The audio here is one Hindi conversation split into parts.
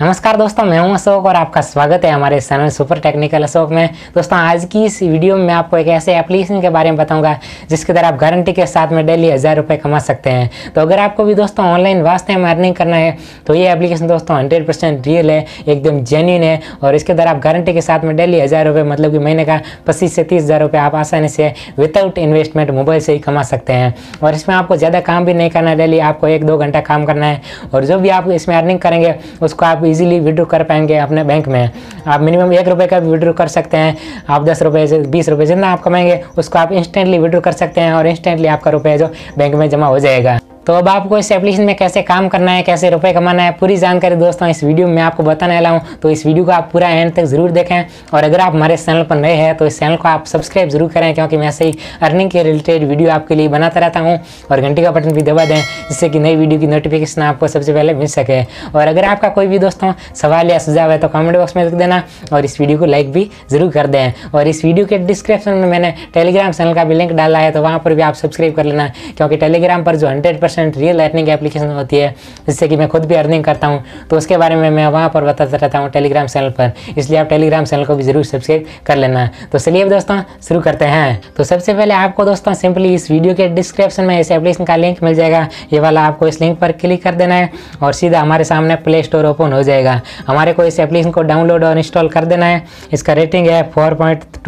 नमस्कार दोस्तों, मैं हूँ अशोक और आपका स्वागत है हमारे चैनल सुपर टेक्निकल अशोक में। दोस्तों, आज की इस वीडियो में मैं आपको एक ऐसे एप्लीकेशन के बारे में बताऊँगा, जिसके द्वारा आप गारंटी के साथ में डेली हज़ार रुपये कमा सकते हैं। तो अगर आपको भी दोस्तों ऑनलाइन वास्ते में अर्निंग करना है तो ये एप्लीकेशन दोस्तों हंड्रेड परसेंट रियल है, एकदम जेन्यून है, और इसके द्वारा आप गारंटी के साथ में डेली हज़ार रुपये मतलब कि महीने का पच्चीस से तीस हज़ार रुपये आप आसानी से विदाउट इन्वेस्टमेंट मोबाइल से ही कमा सकते हैं। और इसमें आपको ज़्यादा काम भी नहीं करना डेली आपको एक दो घंटा काम करना है, और जो भी आप इसमें अर्निंग करेंगे, उसको आप इजीली विड्रो कर पाएँगे अपने बैंक में। आप मिनिमम एक रुपये का विड्रो कर सकते हैं। आप दस रुपये से बीस रुपये जितना आप कमाएँगे, उसको आप इंस्टेंटली विड्रो कर सकते हैं और इंस्टेंटली आपका रुपये जो बैंक में जमा हो जाएगा। तो अब आपको इस एप्लीकेशन में कैसे काम करना है, कैसे रुपए कमाना है, पूरी जानकारी दोस्तों इस वीडियो में आपको बताने वाला हूँ। तो इस वीडियो को आप पूरा एंड तक ज़रूर देखें और अगर आप हमारे चैनल पर नए हैं तो इस चैनल को आप सब्सक्राइब ज़रूर करें क्योंकि मैं ऐसे ही अर्निंग के रिलेटेड वीडियो आपके लिए बनाता रहता हूँ और घंटी का बटन भी दबा दें जिससे कि नई वीडियो की नोटिफिकेशन आपको सबसे पहले मिल सके। और अगर आपका कोई भी दोस्तों सवाल या सुझाव है तो कमेंट बॉक्स में लिख देना और इस वीडियो को लाइक भी ज़रूर कर दें। और इस वीडियो के डिस्क्रिप्शन में मैंने टेलीग्राम चैनल का भी लिंक डाला है तो वहाँ पर भी आप सब्सक्राइब कर लेना क्योंकि टेलीग्राम पर जो हंड्रेड रियल अर्निंग एप्लीकेशन होती है, जिससे कि मैं खुद भी अर्निंग करता हूँ। तो उसके बारे में मैं वहाँ पर बताता रहता हूँ टेलीग्राम चैनल पर। इसलिए आप टेलीग्राम चैनल को भी ज़रूर सब्सक्राइब कर लेना। तो चलिए अब दोस्तों, शुरू करते हैं। तो सबसे पहले आपको दोस्तों सिंपली इस वीडियो के डिस्क्रिप्शन में इस एप्लीकेशन का लिंक मिल जाएगा। ये वाला आपको इस लिंक पर क्लिक कर देना है और सीधा हमारे सामने प्ले स्टोर ओपन हो जाएगा। हमारे को इस एप्लीकेशन को डाउनलोड और इंस्टॉल कर देना है। इसका रेटिंग है फोर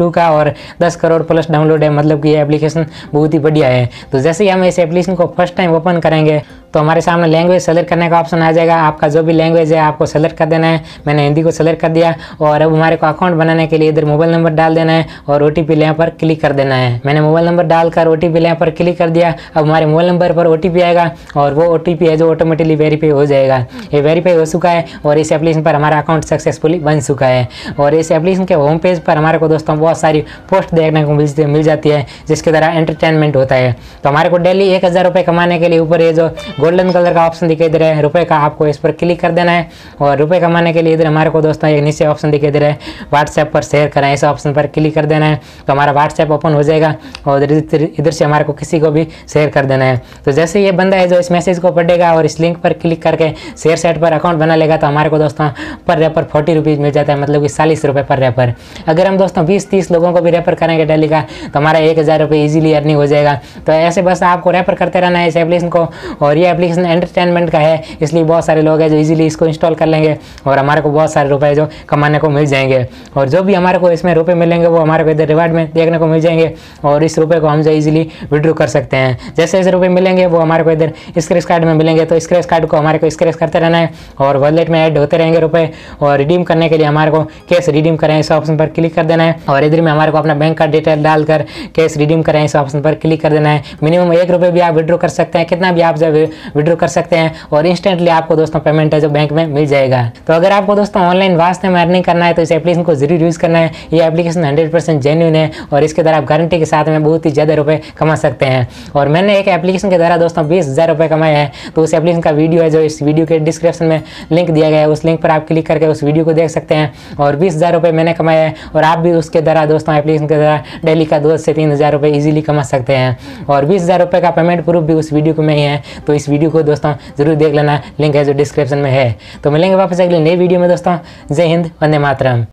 का और दस करोड़ प्लस डाउनलोड है। मतलब कि ये एप्लीकेशन बहुत ही बढ़िया है। तो जैसे ही हम इस एप्लीकेशन को फ़र्स्ट टाइम ओपन करेंगे। तो हमारे सामने लैंग्वेज सेलेक्ट करने का ऑप्शन आ जाएगा। आपका जो भी लैंग्वेज है, आपको सेलेक्ट कर देना है। मैंने हिंदी को सेलेक्ट कर दिया और अब हमारे को अकाउंट बनाने के लिए इधर मोबाइल नंबर डाल देना है और ओ टी पी पर क्लिक कर देना है। मैंने मोबाइल नंबर डालकर ओ टी पी पर क्लिक कर दिया। अब हमारे मोबाइल नंबर पर ओटीपी आएगा और वो ओटीपी है जो ऑटोमेटिकली वेरीफाई हो जाएगा। ये वेरीफाई हो चुका है और इस एप्लीकेशन पर हमारा अकाउंट सक्सेसफुली बन चुका है। और इस एप्लीकेशन के होम पेज पर हमारे को दोस्तों बहुत सारी पोस्ट देखने को मिलती, मिल जाती है, जिसके द्वारा एंटरटेनमेंट होता है। तो हमारे को डेली एक हज़ार रुपये कमाने के लिए ऊपर ये जो गोल्डन कलर का ऑप्शन दिखाई दे रहा है। रुपए का आपको इस पर क्लिक कर देना है और रुपए कमाने के लिए इधर हमारे को दोस्तों एक नीचे ऑप्शन दिखाई दे रहा है। व्हाट्सएप पर शेयर करें, इस ऑप्शन पर क्लिक कर देना है तो हमारा व्हाट्सएप ओपन हो जाएगा और इधर से हमारे को किसी को भी शेयर कर देना है। तो जैसे ये बंदा है जो इस मैसेज को पढ़ेगा और इस लिंक पर क्लिक करके शेयर साइट पर अकाउंट बना लेगा तो हमारे को दोस्तों पर रेपर फोर्टी रुपीज़ मिल जाता है मतलब कि चालीस रुपये पर रेपर अगर हम दोस्तों बीस तीस लोगों को भी रेफर करेंगे डेली का तो हमारा एक हज़ार रुपये ईजिली अर्निंग हो जाएगा। तो ऐसे बस आपको रेफर करते रहना है इस एप्लीकेशन को और ये एप्लीकेशन एंटरटेनमेंट का है, इसलिए बहुत सारे लोग हैं जो इजीली इसको इंस्टॉल कर लेंगे और हमारे को बहुत सारे रुपए जो कमाने को मिल जाएँगे। और जो भी हमारे को इसमें रुपए मिलेंगे, वो हमारे को इधर रिवार्ड में देखने को मिल जाएँगे और इस रुपये को हम जो इजीली विड्रो कर सकते हैं। जैसे जैसे रुपये मिलेंगे, वो हमारे को इधर स्क्रेच कार्ड में मिलेंगे तो स्क्रेच कार्ड को हमारे को स्क्रेच करते रहना है और वॉलेट में ऐड होते रहेंगे रुपये और रिडीम करने के लिए हमारे को कैश रिडीम करें, इस ऑप्शन पर क्लिक कर देना है और इधर में हमारे को अपना बैंक का डिटेल डालकर कैश रिडीम करें, इस ऑप्शन पर क्लिक कर देना है। मिनिमम एक रुपये भी आप विड्रॉ कर सकते हैं, कितना भी आप जब विड्रॉ कर सकते हैं और इंस्टेंटली आपको दोस्तों पेमेंट है जो बैंक में मिल जाएगा। तो अगर आपको दोस्तों ऑनलाइन वास्ते में अर्निंग करना है तो इस एप्लीकेशन को ज़रूर यूज़ करना है। ये एप्लीकेशन हंड्रेड परसेंट जेन्यून है और इसके द्वारा आप गारंटी के साथ में बहुत ही ज़्यादा रुपए कमा सकते हैं। और मैंने एक एप्लीकेशन के द्वारा दोस्तों बीस हज़ार रुपये कमाए हैं। तो उस एप्लीकेशन का वीडियो है जो इस वीडियो के डिस्क्रिप्शन में लिंक दिया गया है। उस लिंक पर आप क्लिक करके उस वीडियो को देख सकते हैं और बीस हज़ार रुपये मैंने कमाए हैं और आप भी उसके द्वारा दोस्तों एप्लीकेशन के द्वारा डेली का दो से तीन हज़ार रुपये ईजिली कमा सकते हैं। और बीस हज़ार रुपये का पेमेंट प्रूफ भी उस वीडियो में ही है। तो वीडियो को दोस्तों ज़रूर देख लेना लिंक है जो डिस्क्रिप्शन में है। तो मिलेंगे वापस अगले नई वीडियो में दोस्तों। जय हिंद, वंदे मातरम।